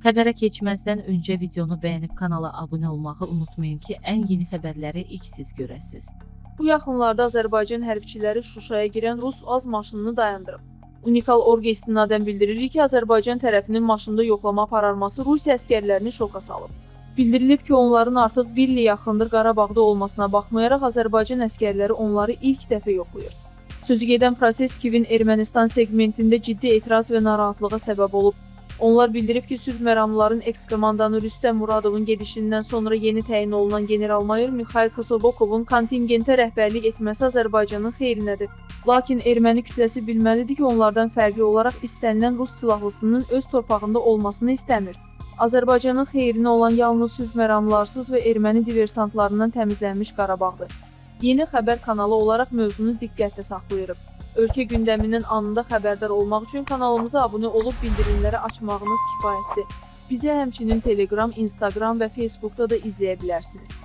Xəbərə keçməzdən öncə videonu bəyənib kanala abunə olmağı unutmayın ki, ən yeni xəbərləri ilk siz görəsiniz. Bu yaxınlarda Azərbaycan hərbçiləri Şuşaya girən Rus az maşınını dayandırıb. Unikal orqa istinadən bildirilir ki, Azərbaycan tərəfinin maşında yoxlama apararması Rusiya əskərlərini şoka salıb. Bildirilib ki, onların artıq bir ilə yaxındır Qarabağda olmasına baxmayaraq Azərbaycan əskərləri onları ilk dəfə yoxlayır. Sözü gedən proses Kivin Ermənistan segmentində ciddi etiraz və narahatlığa səbəb olub. Onlar bildirib ki, sülh məramlıların eks-komandanı Rüstəm Muradovun gedişindən sonra yeni təyin olunan general-mayor Mikhail Kosobokovun kontingentə rəhbərlik etməsi Azərbaycanın xeyrinədir. Lakin erməni kütləsi bilməlidir ki, onlardan fərqli olaraq istənilən rus silahlısının öz torpağında olmasını istəmir. Azərbaycanın xeyrinə olan yalnız sülh məramlarsız və erməni diversantlarından təmizlənmiş Qarabağdır. Yeni xəbər kanalı olaraq mövzunu diqqətlə saxlayırıq. Ölkə gündəmindən anında xəbərdar olmaq üçün kanalımıza abunə olub bildirimləri açmağınız kifayətdir. Bizi həmçinin Telegram, Instagram və Facebookda da izləyə bilərsiniz.